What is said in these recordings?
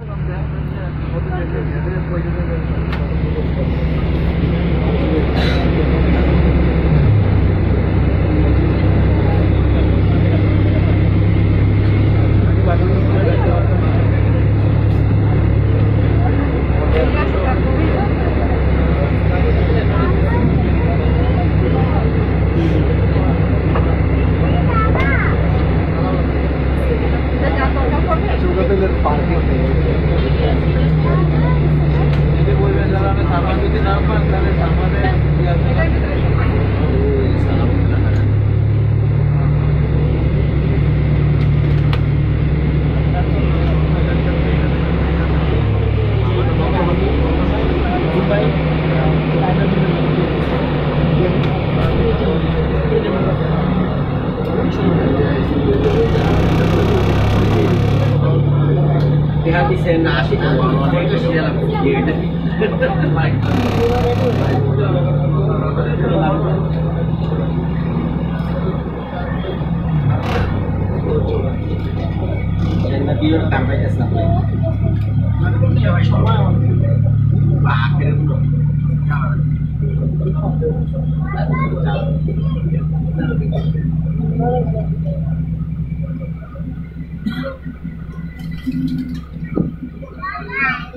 Thank you. Party होते हैं। Itu lagi tambah es lagi. Pakai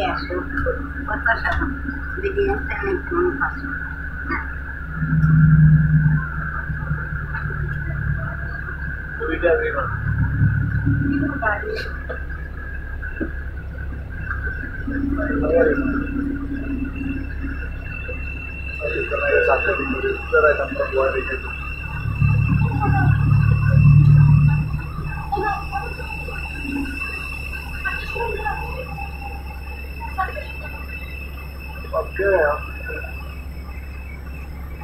adesso posso vedere se non passo. Berbeda Oke, okay.